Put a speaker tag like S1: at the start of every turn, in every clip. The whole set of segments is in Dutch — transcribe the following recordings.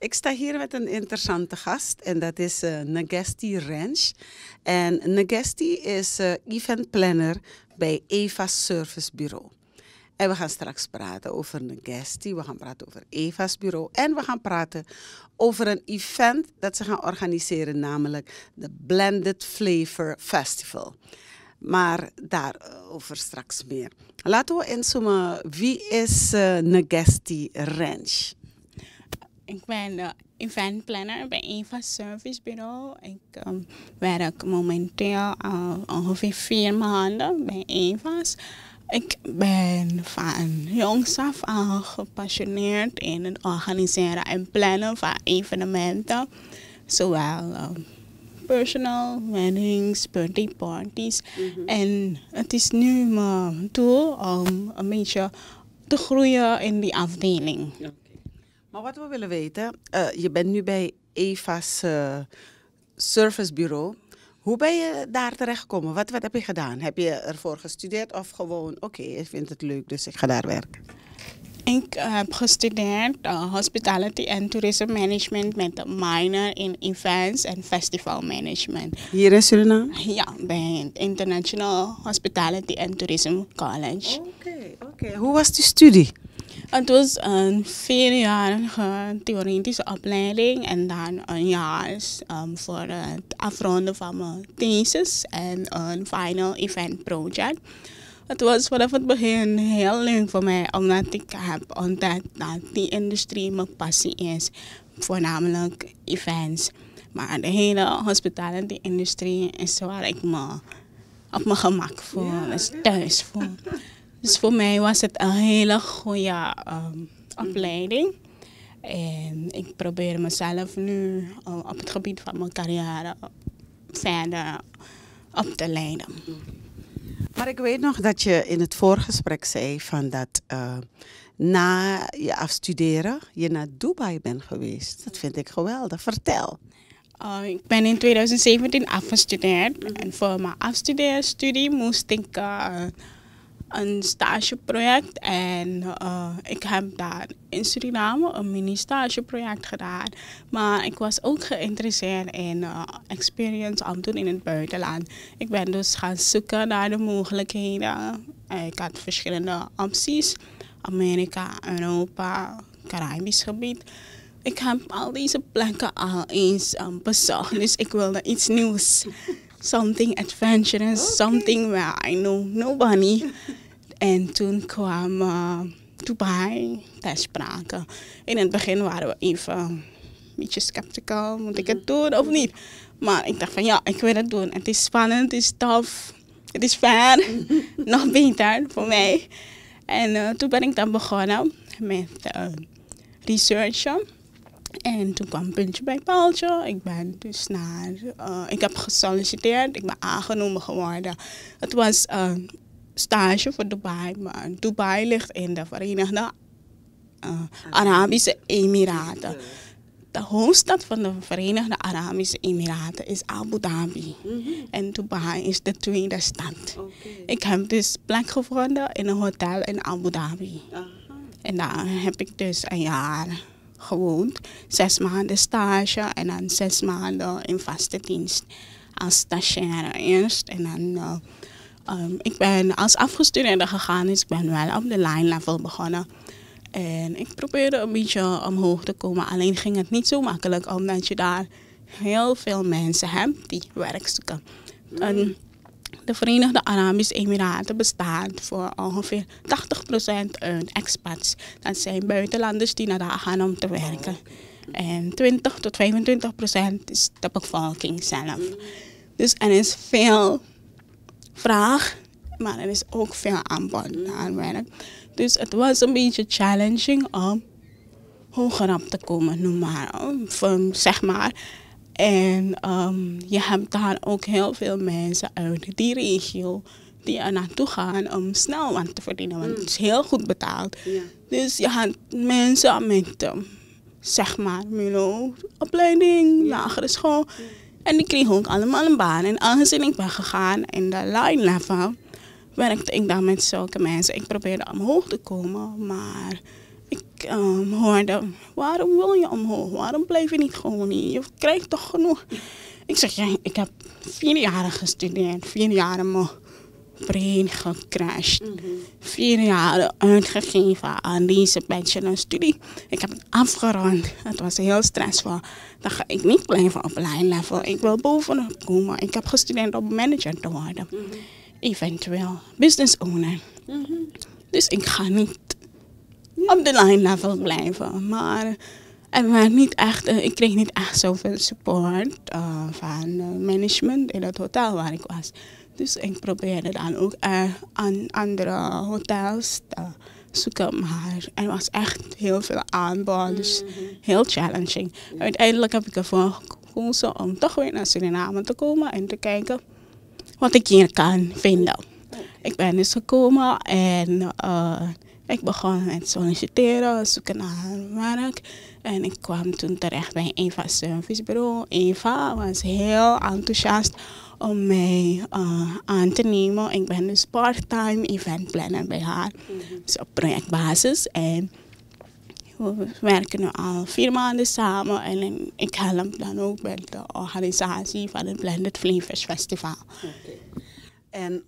S1: Ik sta hier met een interessante gast en dat is uh, Nagesti Ranch. En Nagesti is uh, event planner bij Eva Service Bureau. En we gaan straks praten over Nagesti, we gaan praten over Eva's bureau en we gaan praten over een event dat ze gaan organiseren, namelijk de Blended Flavor Festival. Maar daarover straks meer. Laten we inzoomen. Wie is uh, Nagesti Ranch?
S2: Ik ben uh, eventplanner bij Eva Service Bureau. Ik um, werk momenteel al ongeveer vier maanden bij Eva's. Ik ben van jongs af aan gepassioneerd in het organiseren en plannen van evenementen. Zowel um, personal weddings, birthday parties. Mm -hmm. En het is nu mijn doel om een beetje te groeien in die afdeling.
S1: Ja. Maar wat we willen weten, uh, je bent nu bij Eva's uh, servicebureau. Hoe ben je daar terechtgekomen? Wat, wat heb je gedaan? Heb je ervoor gestudeerd of gewoon, oké, okay, ik vind het leuk, dus ik ga daar werken?
S2: Ik heb gestudeerd uh, Hospitality and Tourism Management met een minor in Events en Festival Management.
S1: Hier in Suriname?
S2: Ja, bij het International Hospitality and Tourism College.
S1: Oké, okay, oké. Okay. Hoe was die studie?
S2: Het was een vierjarige theoretische opleiding en dan een jaar um, voor het afronden van mijn thesis en een final event project. Het was vanaf het begin heel leuk voor mij, omdat ik heb ontdekt dat die industrie mijn passie is, voornamelijk events. Maar de hele hospitality-industrie is waar ik me op mijn gemak voel, dus thuis voel. Dus voor mij was het een hele goede um, opleiding. En ik probeer mezelf nu uh, op het gebied van mijn carrière verder op te leiden.
S1: Maar ik weet nog dat je in het voorgesprek zei van dat uh, na je afstuderen je naar Dubai bent geweest. Dat vind ik geweldig. Vertel.
S2: Uh, ik ben in 2017 afgestudeerd. Mm -hmm. En voor mijn afstudeerstudie moest ik uh, een stageproject. En uh, ik heb daar in Suriname een mini-stageproject gedaan. Maar ik was ook geïnteresseerd in uh, experience doen in het buitenland. Ik ben dus gaan zoeken naar de mogelijkheden. Ik had verschillende opties. Amerika, Europa, Caribisch gebied. Ik heb al deze plekken al eens um, bezocht. Dus ik wilde iets nieuws. Something adventurous, okay. something where I know nobody. En toen kwam uh, Dubai ter sprake. In het begin waren we even een beetje sceptical. Moet ik het doen of niet? Maar ik dacht van ja, ik wil het doen. Het is spannend, het is tof, het is ver. Nog beter voor mij. En uh, toen ben ik dan begonnen met uh, researchen. En toen kwam puntje bij paaltje. Ik ben dus naar, ik heb gesolliciteerd, ik ben aangenomen geworden. Het was stage voor Dubai, maar Dubai ligt in de Verenigde uh, Arabische Emiraten. De hoofdstad van de Verenigde Arabische Emiraten is Abu Dhabi. Mm -hmm. En Dubai is de tweede stad. Okay. Ik heb dus plek gevonden in een hotel in Abu Dhabi. Aha. En daar heb ik dus een jaar gewoond. Zes maanden stage en dan zes maanden in vaste dienst als stagiaire eerst. En dan, uh, um, ik ben als afgestudeerde gegaan, dus ik ben wel op de line level begonnen. En ik probeerde een beetje omhoog te komen, alleen ging het niet zo makkelijk, omdat je daar heel veel mensen hebt die werk zoeken. En de Verenigde Arabische Emiraten bestaat voor ongeveer 80% uit expats. Dat zijn buitenlanders die naar daar gaan om te werken. En 20 tot 25% is de bevolking zelf. Dus er is veel vraag, maar er is ook veel aanbod naar werk. Dus het was een beetje challenging om hoger op te komen, noem maar. Van, zeg maar en um, je hebt daar ook heel veel mensen uit die regio die er naartoe gaan om snel wat te verdienen. Want het is heel goed betaald. Ja. Dus je hebt mensen met, um, zeg maar, Milo, opleiding, lagere school. Ja. En die kregen ook allemaal een baan. En aangezien ik ben gegaan in de line level, werkte ik dan met zulke mensen. Ik probeerde omhoog te komen, maar ik um, hoorde, waarom wil je omhoog? Waarom blijf je niet gewoon hier? Je krijgt toch genoeg? Ik zeg, ik heb vier jaar gestudeerd, vier jaar mijn brain gecrashed. Vier jaar uitgegeven aan deze bachelorstudie. Ik heb het afgerond. Het was heel stressvol. Dan ga ik niet blijven op line level. Ik wil bovenop komen. Ik heb gestudeerd om manager te worden. Eventueel business owner. Dus ik ga niet op de line level blijven. Maar werd niet echt, eh, ik kreeg niet echt zoveel support uh, van uh, management in het hotel waar ik was. Dus ik probeerde dan ook aan andere hotels te zoeken. Maar er was echt heel veel aanbod. Dus heel challenging. Uiteindelijk heb ik ervoor gekozen om toch weer naar Suriname te komen en te kijken wat ik hier kan vinden. Ik ben dus gekomen en uh, ik begon met solliciteren, zoeken naar werk. En ik kwam toen terecht bij Eva Servicebureau. Eva was heel enthousiast om mij uh, aan te nemen. Ik ben dus part-time event planner bij haar. Mm-hmm. Dus op projectbasis. En we werken nu al vier maanden samen. En ik help dan ook bij de organisatie van het Blended Flavors Festival. Okay.
S1: En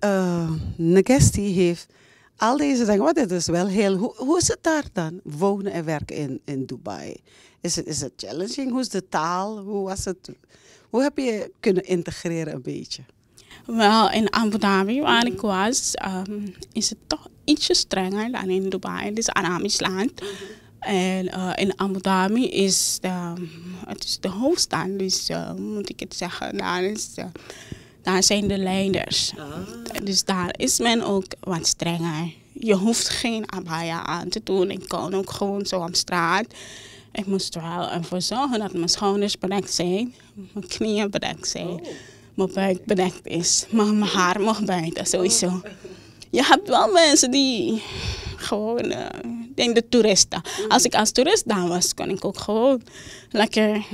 S1: uh, Negesti heeft al deze dingen, wat dit is wel heel, hoe, hoe is het daar dan, wonen en werken in, in Dubai? Is het, is het challenging? Hoe is de taal? Hoe was het? Hoe heb je kunnen integreren een beetje?
S2: Wel, in Abu Dhabi, waar ik was, um, is het toch ietsje strenger dan in Dubai. Het is een Arabisch land. En uh, in Abu Dhabi is de, het is de hoofdstad, dus uh, moet ik het zeggen, daar, is, uh, daar zijn de leiders. Ah. Dus daar is men ook wat strenger. Je hoeft geen abaya aan te doen. Ik kan ook gewoon zo op straat. Ik moest wel ervoor zorgen dat mijn schouders bedekt zijn, mijn knieën bedekt zijn, oh. mijn buik bedekt is, maar mijn haar mag buiten, sowieso. Oh. Je hebt wel mensen die gewoon, uh, denk de toeristen. Mm. Als ik als toerist daar was, kon ik ook gewoon lekker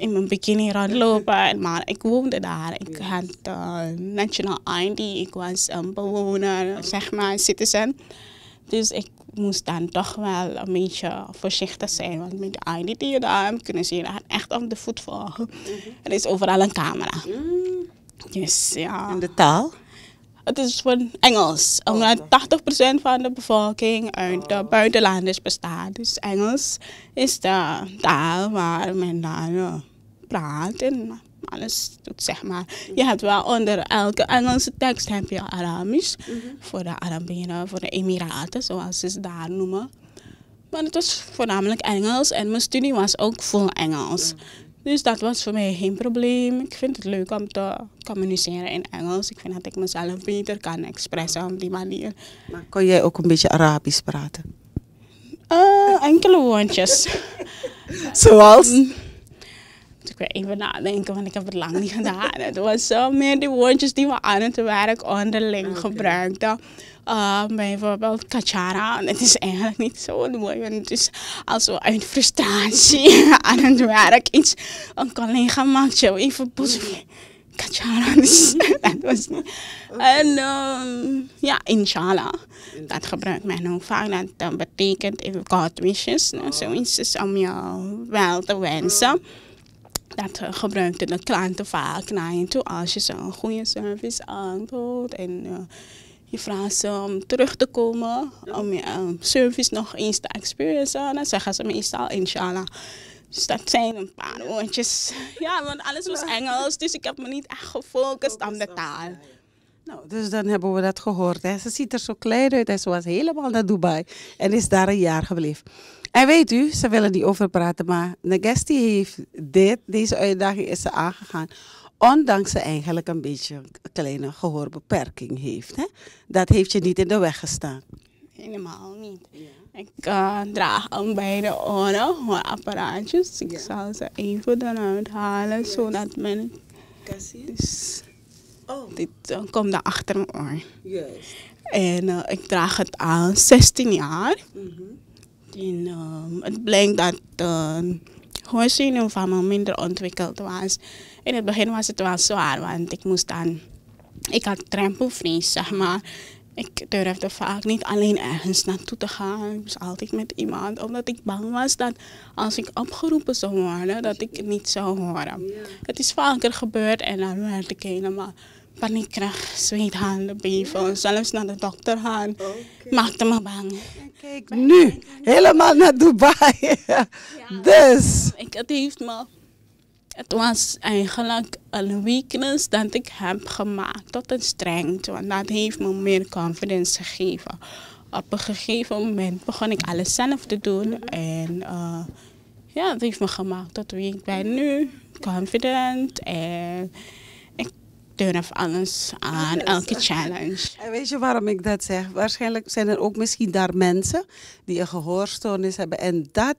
S2: in mijn bikini rondlopen. Maar ik woonde daar. Ik had uh, National ID. Ik was een bewoner, zeg maar, citizen. Dus ik moest dan toch wel een beetje voorzichtig zijn. Want met de ID die je daar hebt, kunnen ze je echt op de voet volgen. Mm Er is overal een camera. Mm. Dus ja.
S1: En de taal?
S2: Het is van Engels. Oh, Omdat 80% van de bevolking uit de buitenlanders bestaat. Dus Engels is de taal waar men dan praat en alles doet, zeg maar. Je hebt wel onder elke Engelse tekst heb je Arabisch. Mm -hmm. Voor de Arabieren, voor de Emiraten, zoals ze het daar noemen. Maar het was voornamelijk Engels en mijn studie was ook vol Engels. Dus dat was voor mij geen probleem. Ik vind het leuk om te communiceren in Engels. Ik vind dat ik mezelf beter kan expressen op die manier.
S1: Maar kon jij ook een beetje Arabisch praten?
S2: Uh, enkele woordjes.
S1: Zoals?
S2: Weer even nadenken, want ik heb het lang niet gedaan. Het was zo meer die woordjes die we aan het werk onderling okay. gebruikten. Uh, bijvoorbeeld kachara. Het is eigenlijk niet zo mooi, want het is als we uit frustratie aan het werk iets. Een collega maakt je even boos. Kachara, dus dat was niet. En um, ja, inshallah. Dat gebruikt men ook vaak. Dat betekent even God wishes. Nou, zoiets is om jou wel te wensen dat gebruikten de klanten vaak naar je toe als je ze een goede service aanbod en uh, je vraagt ze om terug te komen, om je um, service nog eens te experiencen, dan zeggen ze meestal inshallah. Dus dat zijn een paar woordjes. Ja, want alles was Engels, dus ik heb me niet echt gefocust op de taal.
S1: Nou, dus dan hebben we dat gehoord. Hè. Ze ziet er zo klein uit en ze was helemaal naar Dubai en is daar een jaar gebleven. En weet u, ze willen niet over praten, maar Negesti heeft dit, deze uitdaging is ze aangegaan. Ondanks ze eigenlijk een beetje een kleine gehoorbeperking heeft. Hè? Dat heeft je niet in de weg gestaan.
S2: Helemaal niet. Ik uh, draag aan beide oren mijn apparaatjes. Ik zal ze even eruit halen, zodat men... oh. Dit uh, komt daar achter mijn oor. Juist. En uh, ik draag het al 16 jaar. Mm -hmm. En um, het blijkt dat de hoorzenuw van me minder ontwikkeld was. In het begin was het wel zwaar, want ik moest dan... Ik had trempelvrees, zeg maar. ik durfde vaak niet alleen ergens naartoe te gaan. Ik was altijd met iemand, omdat ik bang was dat als ik opgeroepen zou worden, dat ik het niet zou horen. Het is vaker gebeurd en dan werd ik helemaal paniek kreeg, zweethanden, beven, zelfs naar de dokter gaan. Maakte me bang.
S1: Kijk, nu helemaal naar Dubai. Dus.
S2: Ik, het heeft me het was eigenlijk een weakness dat ik heb gemaakt tot een strength. Want dat heeft me meer confidence gegeven. Op een gegeven moment begon ik alles zelf te doen. En uh, ja, het heeft me gemaakt tot wie ik ben nu. Confident en durf alles aan, elke challenge.
S1: En weet je waarom ik dat zeg? Waarschijnlijk zijn er ook misschien daar mensen die een gehoorstoornis hebben. En dat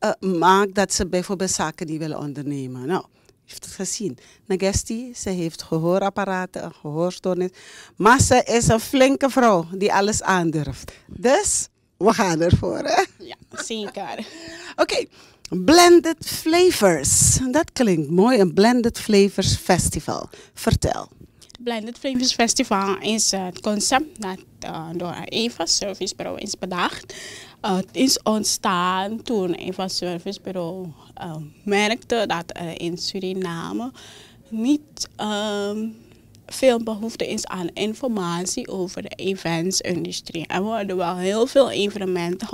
S1: uh, maakt dat ze bijvoorbeeld zaken die willen ondernemen. Nou, je heeft het gezien. Nagesti, ze heeft gehoorapparaten, een gehoorstoornis. Maar ze is een flinke vrouw die alles aandurft. Dus we gaan ervoor, hè?
S2: Ja, zeker.
S1: Oké, Blended Flavors. Dat klinkt mooi, een Blended Flavors Festival. Vertel.
S2: Blended Flavors Festival is het concept dat uh, door Eva Service Bureau is bedacht. Het is ontstaan toen Eva Service Bureau uh, merkte dat er in Suriname niet um, veel behoefte is aan informatie over de eventsindustrie. Er worden wel heel veel evenementen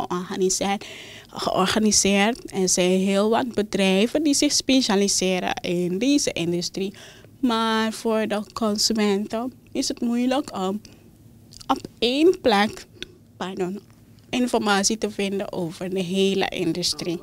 S2: georganiseerd, en er zijn heel wat bedrijven die zich specialiseren in deze industrie. Maar voor de consumenten is het moeilijk om op één plek pardon, informatie te vinden over de hele industrie.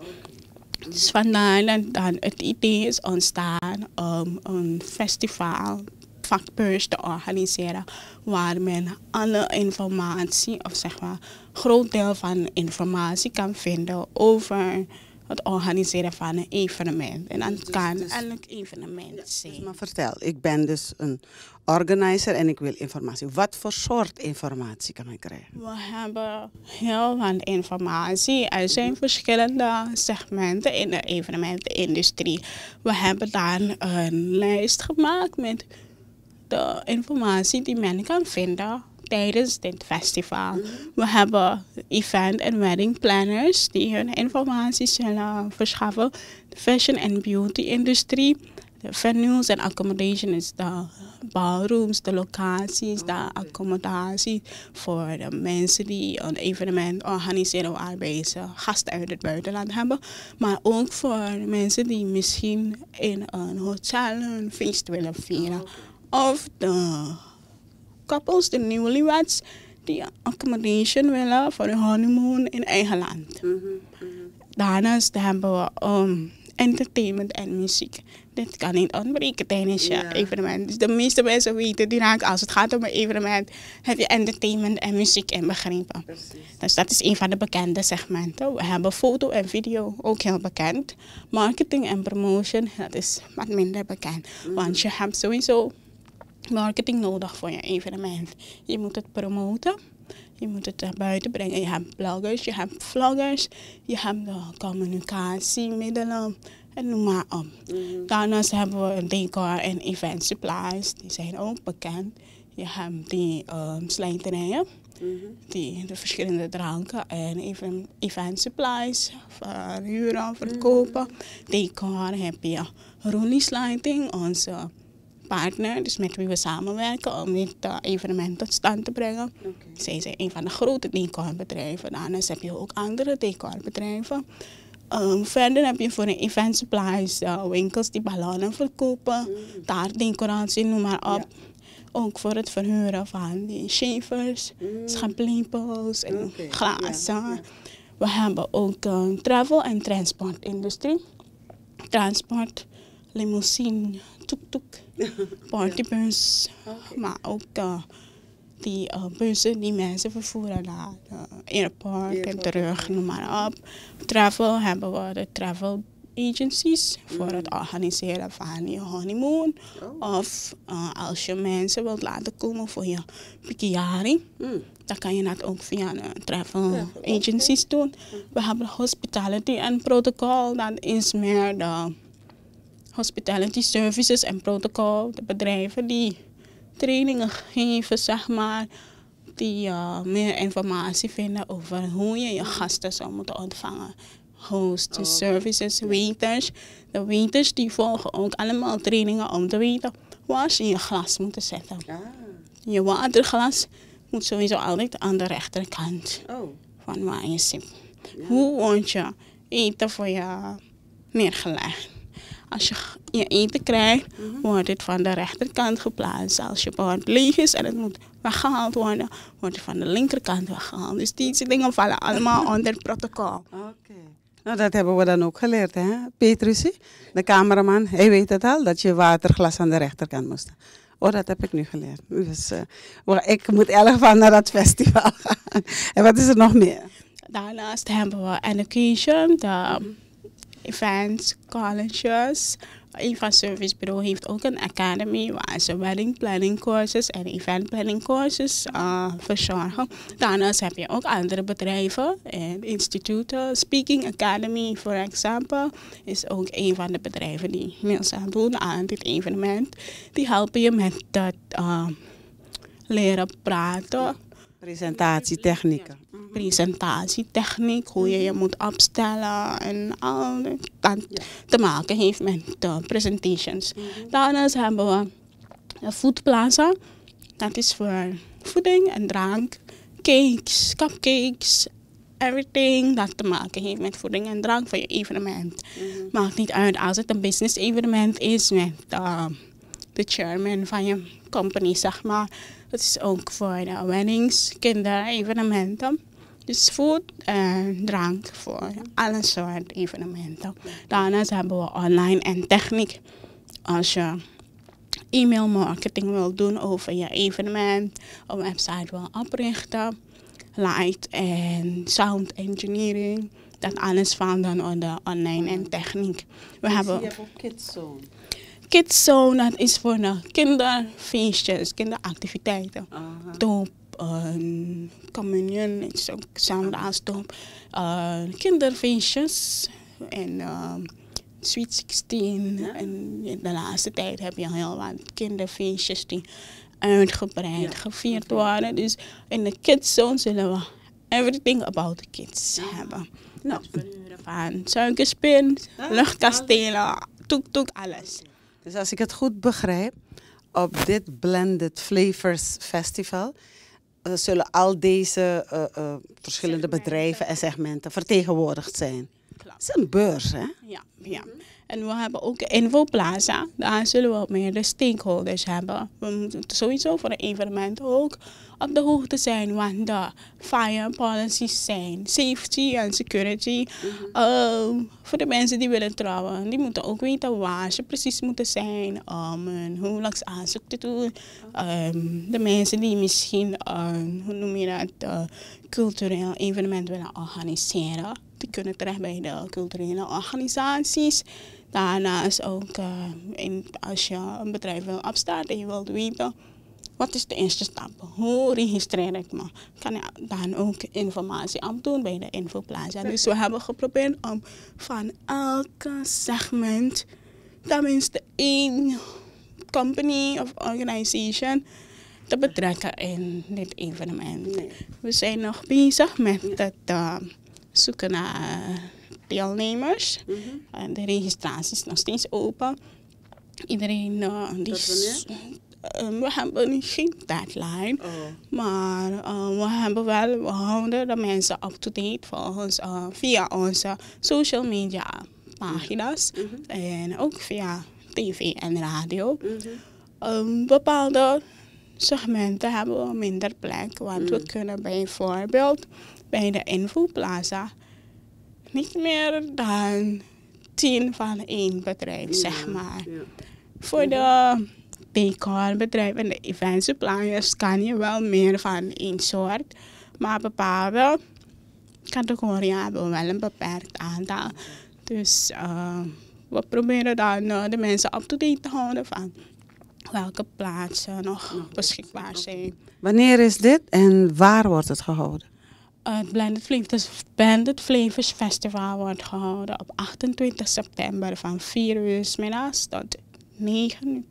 S2: Dus vandaar dat het idee is ontstaan om een festival, vakbeurs te organiseren waar men alle informatie, of zeg maar, groot deel van informatie kan vinden over het organiseren van een evenement. En dat kan dus, elk evenement zijn.
S1: Dus maar vertel, ik ben dus een organizer en ik wil informatie. Wat voor soort informatie kan ik krijgen?
S2: We hebben heel veel informatie. Er zijn verschillende segmenten in de evenementenindustrie. We hebben daar een lijst gemaakt met de informatie die men kan vinden tijdens dit festival. We hebben event- en wedding planners die hun informatie zullen verschaffen. De fashion and beauty industrie, de venues en accommodation is de ballrooms, de locaties, de accommodatie voor de mensen die een evenement organiseren waarbij ze gasten uit het buitenland hebben. Maar ook voor mensen die misschien in een hotel een feest willen vieren. Of de couples, de newlyweds, die accommodation willen voor hun honeymoon in eigen land. Mm -hmm. Daarnaast hebben we um, entertainment en muziek. Dit kan niet ontbreken tijdens je yeah. evenement. Dus de meeste mensen weten direct, als het gaat om een evenement, heb je entertainment en muziek inbegrepen. Dus dat is een van de bekende segmenten. We hebben foto en video, ook heel bekend. Marketing en promotion, dat is wat minder bekend. Mm -hmm. Want je hebt sowieso marketing nodig voor je evenement. Je moet het promoten. Je moet het naar buiten brengen. Je hebt bloggers, je hebt vloggers, je hebt de communicatiemiddelen en noem maar op. Mm Daarnaast hebben we decor en event supplies, die zijn ook bekend. Je hebt die um, slijterijen, mm -hmm. die de verschillende dranken en even event supplies, verhuren, verkopen. Mm -hmm. Decor heb je Lighting, onze partner, dus met wie we samenwerken om dit uh, evenement tot stand te brengen. Okay. Zij zijn een van de grote decorbedrijven. Daarnaast heb je ook andere decorbedrijven. Um, verder heb je voor de event supplies uh, winkels die ballonnen verkopen, mm. taartdecoratie, noem maar op. Ook voor het verhuren van die shavers, mm. en okay. glazen. We hebben ook een uh, travel- en transportindustrie. Transport, limousine, tuk-tuk, partybus. Okay. Maar ook uh, die uh, bussen die mensen vervoeren naar airport, airport en terug, noem maar op. Travel hebben we de travel agencies voor mm. het organiseren van je honeymoon. Oh. Of uh, als je mensen wilt laten komen voor je pikiari. Mm. Dan kan je dat ook via de travel ja, agencies okay. doen. Mm. We hebben hospitality en protocol. Dat is meer de hospitality services en protocol. De bedrijven die trainingen geven, zeg maar. die uh, meer informatie vinden over hoe je je gasten zou moeten ontvangen. Host,
S1: Oh,
S2: services, waiters. De waiters die volgen ook allemaal trainingen om te weten waar ze je glas moeten zetten.
S1: Ah.
S2: Je waterglas moet sowieso altijd aan de rechterkant
S1: Oh.
S2: van waar je zit. Hoe wordt je eten voor je neergelegd? Als je je eten krijgt, wordt het van de rechterkant geplaatst. Als je bord leeg is en het moet weggehaald worden, wordt het van de linkerkant weggehaald. Dus deze dingen vallen allemaal onder het protocol.
S1: Oké. Nou, dat hebben we dan ook geleerd, hè? Petrusie, de cameraman, hij weet het al, dat je waterglas aan de rechterkant moest. Oh, dat heb ik nu geleerd. Dus eh, ik moet elk geval naar dat festival gaan. En wat is er nog meer?
S2: Daarnaast hebben we education, de events, colleges. Eva Service Bureau heeft ook een academy waar ze wedding planning courses en event planning courses uh, verzorgen. Daarnaast heb je ook andere bedrijven en instituten. Speaking Academy, voor example, is ook een van de bedrijven die meels aan doen aan dit evenement. Die helpen je met dat uh, leren praten
S1: Presentatietechnieken.
S2: presentatietechniek, hoe je je moet opstellen en al dat te maken heeft met de presentations. Daarnaast hebben we de Food Plaza. Dat is voor voeding en drank, cakes, cupcakes, everything dat te maken heeft met voeding en drank voor je evenement. Maakt niet uit als het een business evenement is met uh, de chairman van je company, zeg maar. Dat is ook voor de weddings, kinderevenementen. Dus food en drank voor alle soorten evenementen. Daarnaast hebben we online en techniek. Als je e-mail marketing wil doen over je evenement, een website wil oprichten, light en sound engineering. Dat alles valt dan onder online en techniek. We hebben
S1: Je hebt ook Kidzone.
S2: Kidzone, dat is voor de kinderfeestjes, kinderactiviteiten. Doop, uh, communion, is ook zondaagsdoop. Uh, kinderfeestjes en uh, Sweet 16. En in de laatste tijd heb je heel wat kinderfeestjes die uitgebreid
S1: Ja.
S2: gevierd worden. Dus in de kidzone zullen we everything about the kids hebben.
S1: Nou,
S2: Van suikerspin, luchtkastelen, toek-toek, alles.
S1: Dus als ik het goed begrijp, op dit Blended Flavors Festival eh, zullen al deze eh, eh, verschillende bedrijven en segmenten vertegenwoordigd zijn.
S2: Klopt.
S1: Het is een beurs, hè?
S2: Ja, ja. En we hebben ook een infoplaza. Daar zullen we ook meer de stakeholders hebben. We moeten sowieso voor een evenement ook op de hoogte zijn wat de fire policies zijn. Safety en security. Ehm, voor de mensen die willen trouwen, die moeten ook weten waar ze precies moeten zijn om een huwelijksaanzoek te doen. Ehm, de mensen die misschien, ehm, hoe noem je dat, cultureel evenement willen organiseren. Die kunnen terecht bij de culturele organisaties. Daarnaast ook eh, in, als je een bedrijf wil opstarten en je wilt weten wat is de eerste stap? Hoe registreer ik me? Kan je dan ook informatie opdoen bij de infoplaza. Dus we hebben geprobeerd om van elke segment tenminste één company of organisation te betrekken in dit evenement. We zijn nog bezig met het uh, zoeken naar deelnemers. En de registratie is nog steeds open. Iedereen uh, die...
S1: Wanneer?
S2: Uh, we hebben geen deadline.
S1: Oh.
S2: Maar we hebben wel, we houden de mensen up-to-date volgens via onze social media pagina's. En ook via tv en radio. Um, bepaalde segmenten hebben we minder plek. Want we kunnen bijvoorbeeld bij de infoplaza niet meer dan tien van één bedrijf, zeg maar.
S1: Ja.
S2: Voor de decorbedrijven en de event suppliers kan je wel meer van één soort. Maar bepaalde categorieën hebben we wel een beperkt aantal. Dus uh, we proberen dan uh, de mensen up-to-date te houden van welke plaatsen nog beschikbaar zijn.
S1: Wanneer is dit en waar wordt het gehouden?
S2: Het Blended Flavors, Blended Flavors Festival wordt gehouden op 28 september van 4 uur 's middags tot 9 uur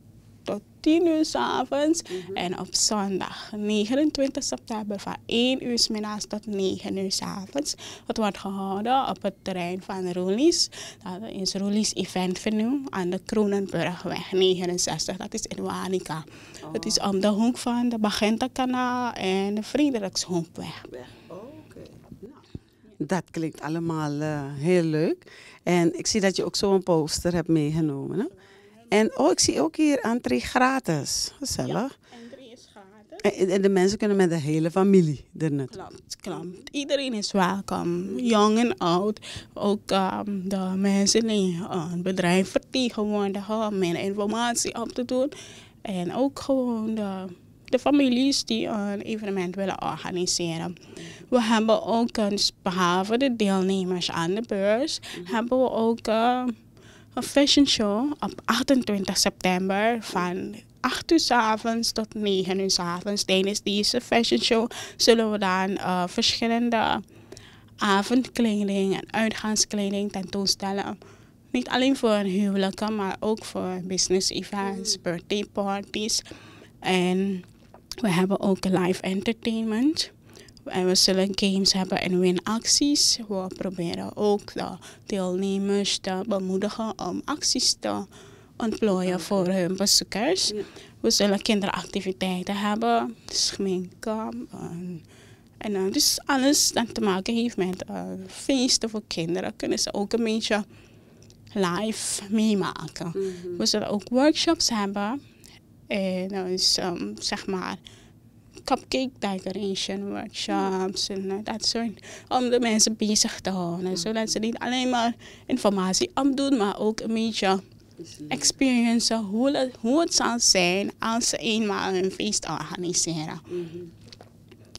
S2: tot 10 uur s avonds. En op zondag 29 september van 1 uur s middags tot 9 uur s avonds. Het wordt gehouden op het terrein van Roelies. Dat is Roelies Event Venue aan de Kronenburgweg 69. Dat is in Wanica. Het is om de hoek van de Magenta-kanaal en de Friedrichshoofdweg.
S1: Dat klinkt allemaal eh, heel leuk. En ik zie dat je ook zo'n poster hebt meegenomen. Hè? En oh, ik zie ook hier entree gratis. Gezellig.
S2: Entree is gratis.
S1: En, en de mensen kunnen met de hele familie er naartoe.
S2: Klopt, klopt. Iedereen is welkom, jong en oud. Ook ehm, de mensen die uh, een bedrijf vertegenwoordigen om meer informatie op te doen. En ook gewoon de, de families die een evenement willen organiseren. We hebben ook, een, behalve de deelnemers aan de beurs, hebben we ook eh, een fashion show op 28 september van 8 uur s avonds tot 9 uur s avonds. Tijdens deze fashion show zullen we dan eh, verschillende avondkleding en uitgaanskleding tentoonstellen. Niet alleen voor huwelijken, maar ook voor business events, birthday parties. En we hebben ook live entertainment. En we zullen games hebben en winacties. We proberen ook de deelnemers te bemoedigen om acties te ontplooien voor hun bezoekers. We zullen kinderactiviteiten hebben, schminken. En, en uh, dus alles dat te maken heeft met uh, feesten voor kinderen kunnen ze ook een beetje live meemaken. We zullen ook workshops hebben. En dus, um, zeg maar cupcake decoration workshops en uh, dat soort. Om de mensen bezig te houden. Zodat ze niet alleen maar informatie opdoen, maar ook een beetje experiencen hoe het, hoe het zal zijn als ze eenmaal een feest organiseren.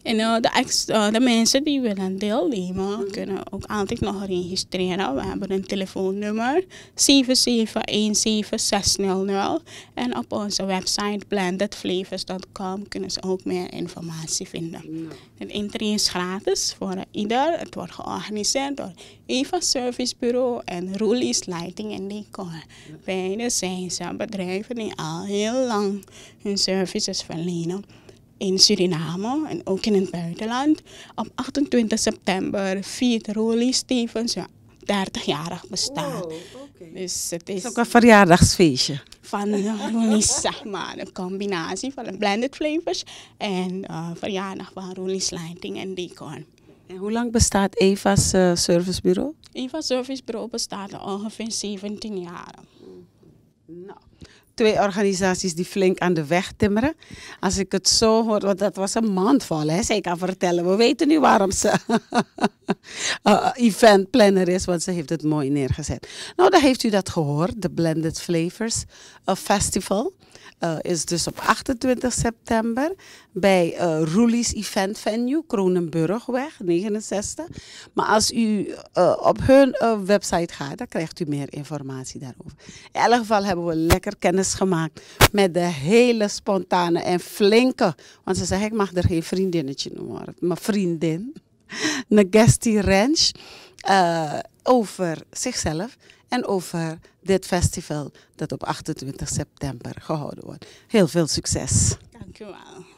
S2: En uh, de, ex, uh, de mensen die willen deelnemen kunnen ook altijd nog registreren. We hebben een telefoonnummer 7717600 en op onze website blendedflavors.com kunnen ze ook meer informatie vinden. Het intree is gratis voor ieder. Het wordt georganiseerd door Eva Service Bureau en Roelies Lighting en Decor. Beide zijn ze bedrijven die al heel lang hun services verlenen in Suriname en ook in het buitenland. Op 28 september viert Rolie Stevens ja, 30-jarig bestaan.
S1: Wow,
S2: Dus het is
S1: is ook een verjaardagsfeestje.
S2: van uh, Roelie's, zeg maar, een combinatie van een blended flavors en uh, verjaardag van Roelie's Lighting en Decor.
S1: En hoe lang bestaat Eva's eh, servicebureau?
S2: Eva Service Bureau bestaat al ongeveer 17 jaar.
S1: Nou, twee organisaties die flink aan de weg timmeren. Als ik het zo hoor, want dat was een maand vol, hè, zij kan vertellen. We weten nu waarom ze uh, event planner is, want ze heeft het mooi neergezet. Nou, dan heeft u dat gehoord, de Blended Flavors uh, Festival. Uh, is dus op 28 september bij uh, Roelies Event Venue, Kronenburgweg 69. Maar als u uh, op hun website gaat, dan krijgt u meer informatie daarover. In elk geval hebben we lekker kennis gemaakt met de hele spontane en flinke, want ze zeggen ik mag er geen vriendinnetje noemen, maar vriendin, Nagesti Ranch, over zichzelf en over dit festival dat op 28 september gehouden wordt. Heel veel succes.
S2: Dank u wel.